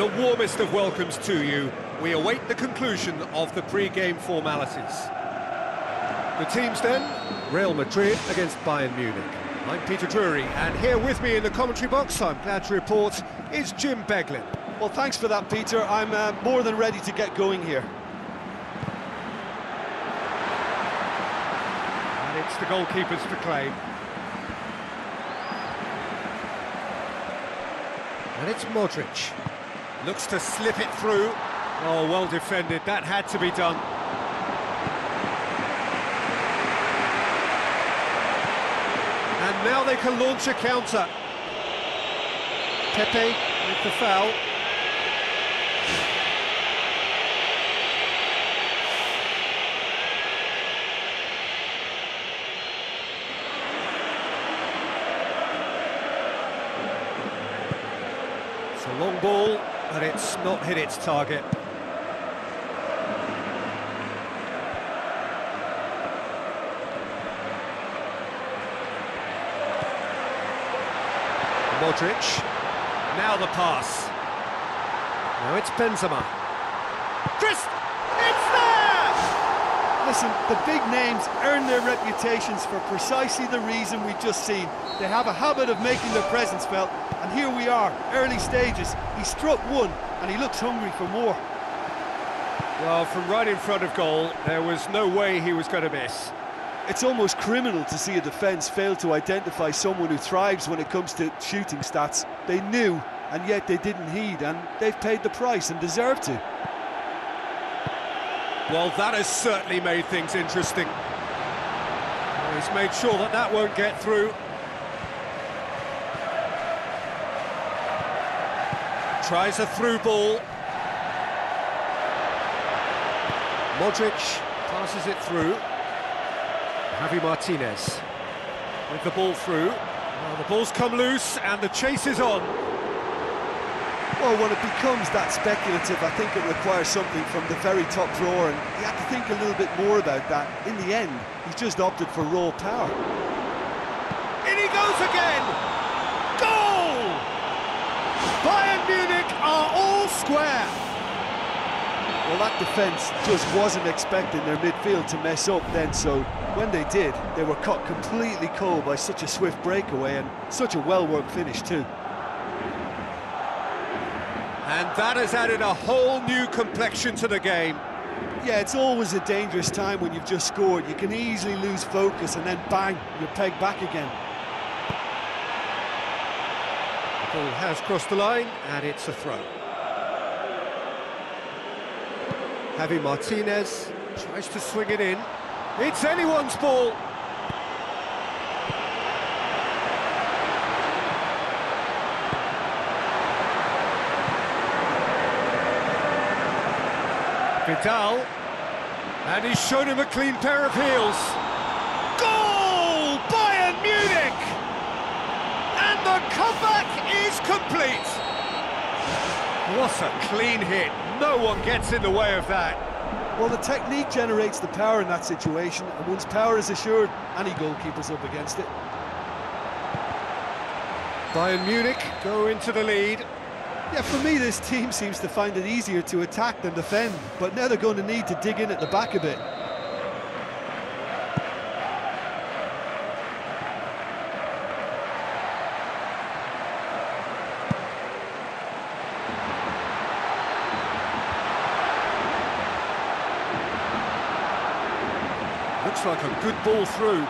The warmest of welcomes to you. We await the conclusion of the pre-game formalities. The teams then, Real Madrid against Bayern Munich. I'm Peter Drury, and here with me in the commentary box, I'm glad to report, is Jim Beglin. Well, thanks for that, Peter. I'm uh, more than ready to get going here. And it's the goalkeepers to claim. And it's Modric. Looks to slip it through. Oh, well defended. That had to be done. And now they can launch a counter. Pepe with the foul. It's a long ball, but it's not hit its target. Modric. Now the pass. Now it's Benzema. Chris! Listen, the big names earn their reputations for precisely the reason we've just seen. They have a habit of making their presence felt, and here we are, early stages. He struck one, and he looks hungry for more. Well, from right in front of goal, there was no way he was going to miss. It's almost criminal to see a defence fail to identify someone who thrives when it comes to shooting stats. They knew, and yet they didn't heed, and they've paid the price and deserve to. Well, that has certainly made things interesting. He's made sure that that won't get through. Tries a through ball. Modric passes it through. Javi Martinez with the ball through. Well, the ball's come loose and the chase is on. Well, when it becomes that speculative, I think it requires something from the very top drawer, and you have to think a little bit more about that. In the end, he's just opted for raw power. In he goes again! Goal! Bayern Munich are all square. Well, that defence just wasn't expecting their midfield to mess up then, so when they did, they were caught completely cold by such a swift breakaway and such a well-worked finish too. And that has added a whole new complexion to the game. Yeah, it's always a dangerous time when you've just scored. You can easily lose focus and then bang, you're pegged back again. The ball has crossed the line and it's a throw. Javi Martinez tries to swing it in. It's anyone's ball. Vidal, and he's shown him a clean pair of heels. Goal! Bayern Munich! And the comeback is complete. What a clean hit. No one gets in the way of that. Well, the technique generates the power in that situation, and once power is assured, any goalkeeper's up against it. Bayern Munich go into the lead. Yeah, for me, this team seems to find it easier to attack than defend, but now they're going to need to dig in at the back a bit. Looks like a good ball through.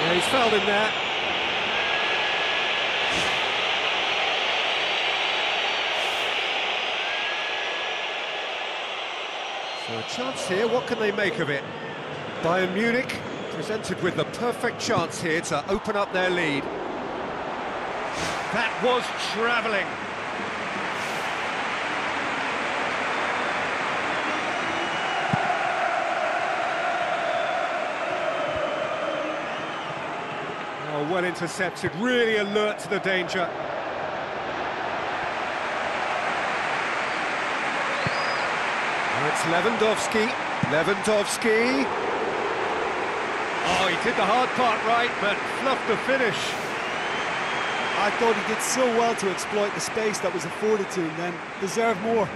Yeah, he's fouled him there. So a chance here, what can they make of it? Bayern Munich presented with the perfect chance here to open up their lead. That was travelling. Oh, well intercepted, really alert to the danger. Now it's Lewandowski. Lewandowski. Oh, he did the hard part right, but fluffed the finish. I thought he did so well to exploit the space that was afforded to him then. Deserved more.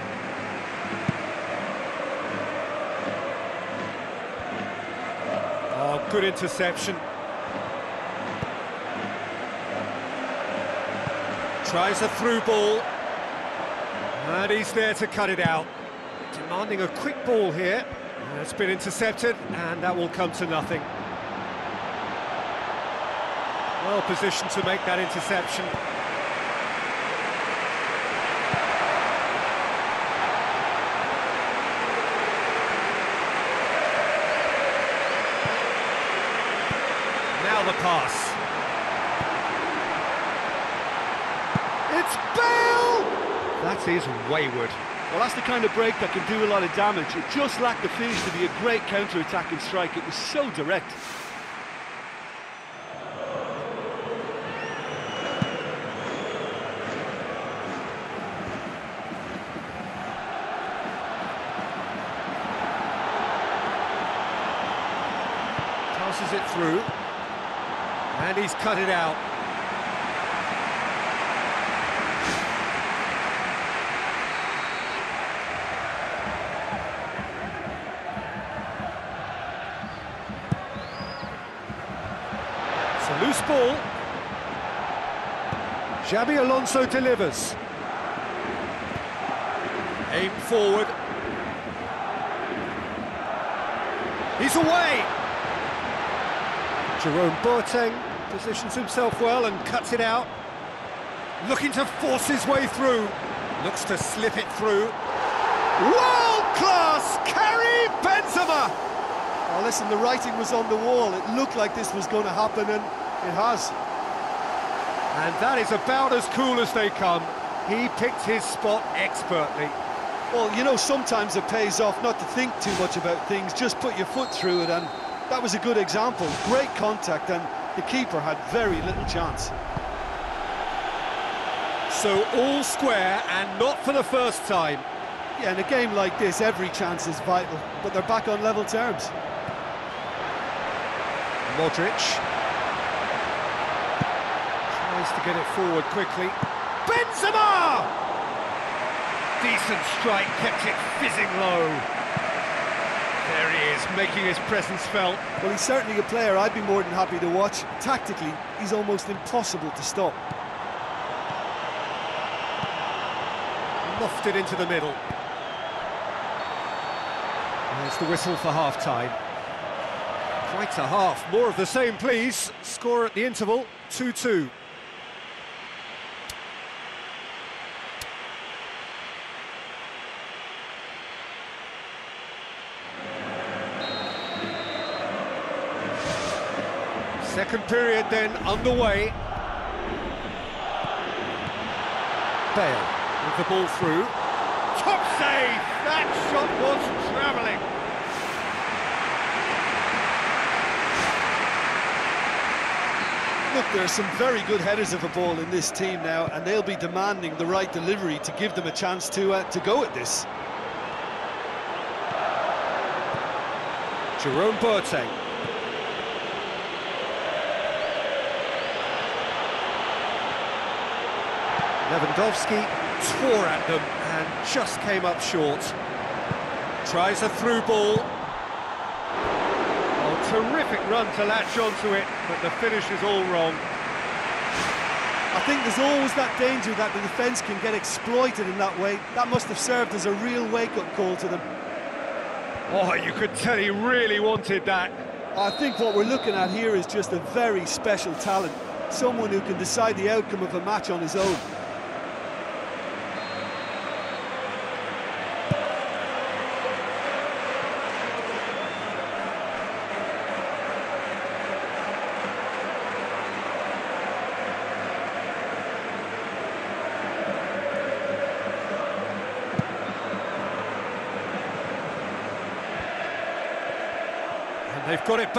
Oh, good interception. Tries a through ball. And he's there to cut it out. Demanding a quick ball here. Uh, it's been intercepted, and that will come to nothing. Well positioned to make that interception. Now the pass. It's Bale! That is wayward. Well, that's the kind of break that can do a lot of damage. It just lacked the finish to be a great counter-attacking strike. It was so direct. Passes it through. And he's cut it out. It's a loose ball. Xabi Alonso delivers. Aim forward. He's away. Jerome Boateng positions himself well and cuts it out. Looking to force his way through. Looks to slip it through. World-class Karim Benzema! Oh, listen, the writing was on the wall. It looked like this was going to happen, and it has. And that is about as cool as they come. He picked his spot expertly. Well, you know, sometimes it pays off not to think too much about things, just put your foot through it, and that was a good example. Great contact, and the keeper had very little chance. So all square and not for the first time. Yeah, in a game like this, every chance is vital, but they're back on level terms. Modric. To get it forward quickly. Benzema! Decent strike, kept it fizzing low. There he is, making his presence felt. Well, he's certainly a player I'd be more than happy to watch. Tactically, he's almost impossible to stop. Lofted into the middle. There's the whistle for half-time. Quite a half. More of the same, please. Score at the interval, 2-2. Second period then underway. Bale with the ball through. Top save! That shot was travelling. Look, there are some very good headers of a ball in this team now, and they'll be demanding the right delivery to give them a chance to uh, to go at this. Jerome Boateng. Lewandowski tore at them and just came up short. Tries a through ball. Oh, terrific run to latch onto it, but the finish is all wrong. I think there's always that danger that the defence can get exploited in that way. That must have served as a real wake-up call to them. Oh, you could tell he really wanted that. I think what we're looking at here is just a very special talent. Someone who can decide the outcome of a match on his own.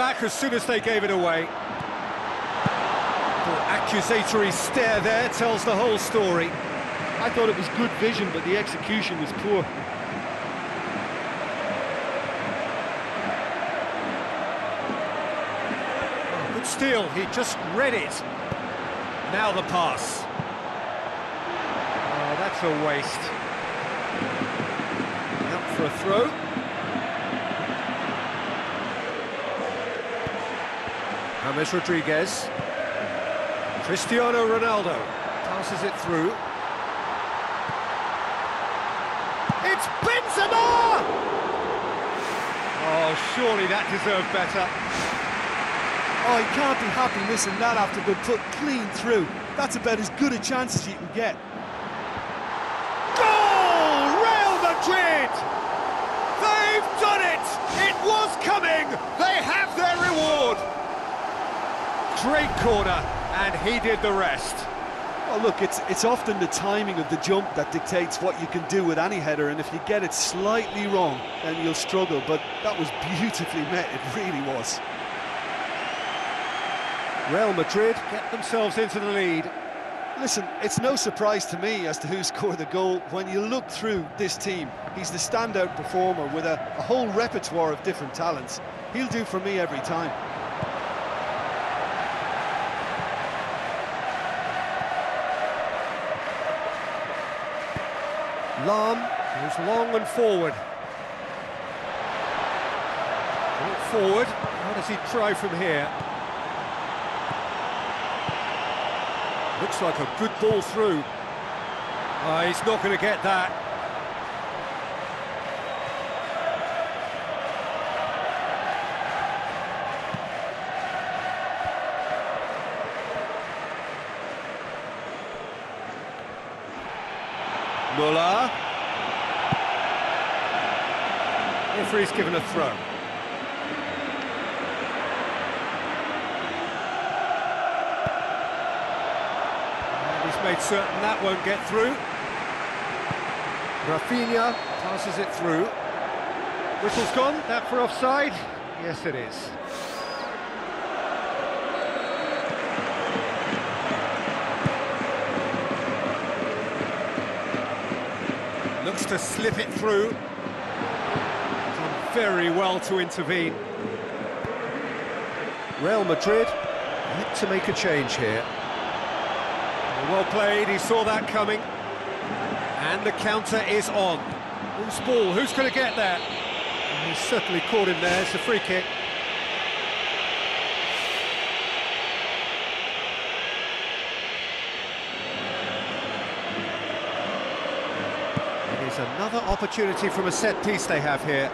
Back as soon as they gave it away. The accusatory stare there tells the whole story. I thought it was good vision, but the execution was poor. Oh, good steal, he just read it. Now the pass. Oh, That's a waste. Out for a throw. James Rodriguez. Cristiano Ronaldo passes it through. It's Benzema! Oh, surely that deserved better. Oh, he can't be happy missing that after being put clean through. That's about as good a chance as you can get. Goal! Real Madrid! They've done it! It was coming! They have their reward! Great corner, and he did the rest. Well, look, it's it's often the timing of the jump that dictates what you can do with any header, and if you get it slightly wrong, then you'll struggle. But that was beautifully met, it really was. Real Madrid get themselves into the lead. Listen, it's no surprise to me as to who scored the goal. When you look through this team, he's the standout performer with a, a whole repertoire of different talents. He'll do for me every time. Lahm moves long and forward. Forward. How does he try from here? Looks like a good ball through. Oh, he's not going to get that. Muller. Referee's given a throw. And he's made certain that won't get through. Rafinha passes it through. Whistle's gone, that for offside? Yes, it is. Looks to slip it through. Done very well to intervene. Real Madrid to make a change here. Well played, he saw that coming. And the counter is on. Who's ball? Who's going to get that? He's certainly caught him there, it's a free kick. Another opportunity from a set piece they have here.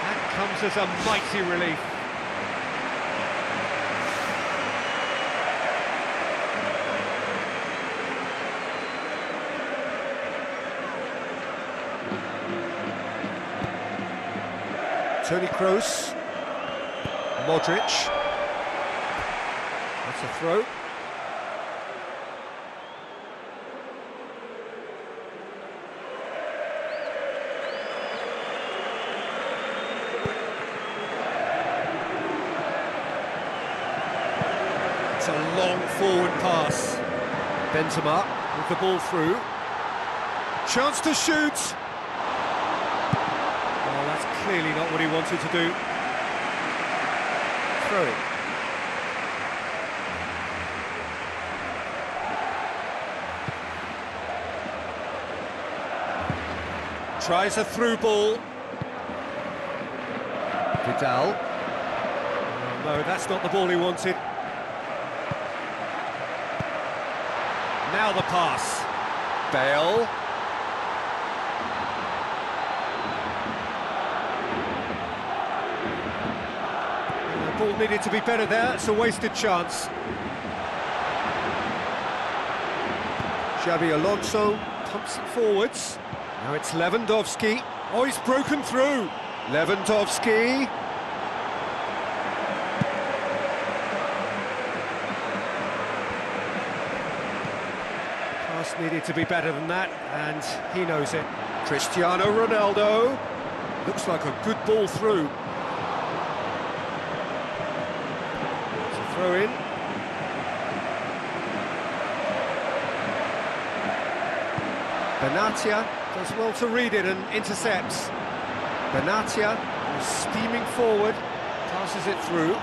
That comes as a mighty relief. Toni Kroos. Modric. That's a throw. A long forward pass. Benzema with the ball through. Chance to shoot. Oh, that's clearly not what he wanted to do. Throw it. Tries a through ball. Vidal. Oh, no, that's not the ball he wanted. Now the pass. Bale. The ball needed to be better there, it's a wasted chance. Xabi Alonso pumps it forwards. Now it's Lewandowski. Oh, he's broken through. Lewandowski. Pass needed to be better than that, and he knows it. Cristiano Ronaldo. Looks like a good ball through. It's a throw in. Benatia does well to read it and intercepts. Benatia steaming forward, passes it through.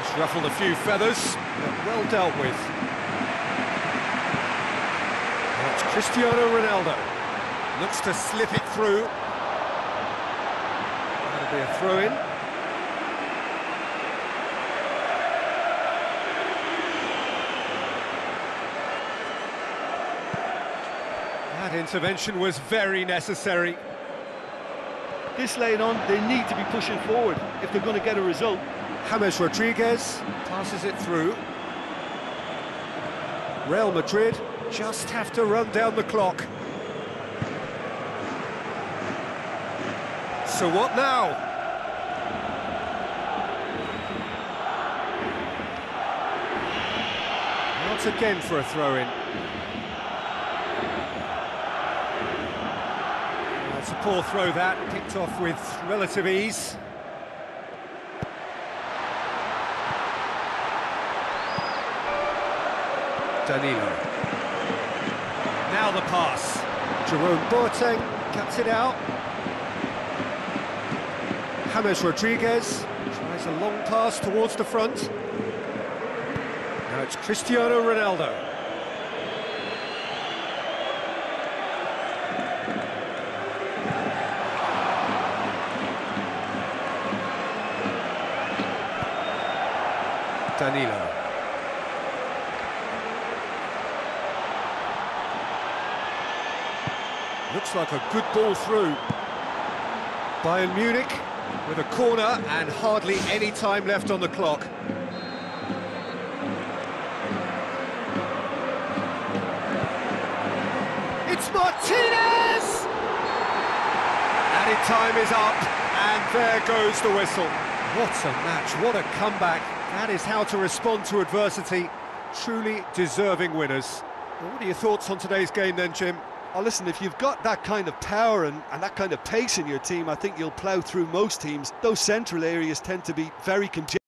It's ruffled a few feathers, but well dealt with. It's Cristiano Ronaldo. Looks to slip it through. That'll be a throw-in. That intervention was very necessary. This late on, they need to be pushing forward if they're going to get a result. James Rodriguez passes it through. Real Madrid just have to run down the clock. So what now? Not again for a throw-in. That's a poor throw that, picked off with relative ease. Danilo. The pass. Jerome Boateng cuts it out. James Rodriguez tries a long pass towards the front. Now it's Cristiano Ronaldo. Danilo. Like a good ball through. Bayern Munich with a corner and hardly any time left on the clock. It's Martinez! Added time is up, and there goes the whistle. What a match, what a comeback. That is how to respond to adversity. Truly deserving winners. What are your thoughts on today's game then, Jim? Oh, listen, if you've got that kind of power and, and that kind of pace in your team, I think you'll plough through most teams. Those central areas tend to be very congested.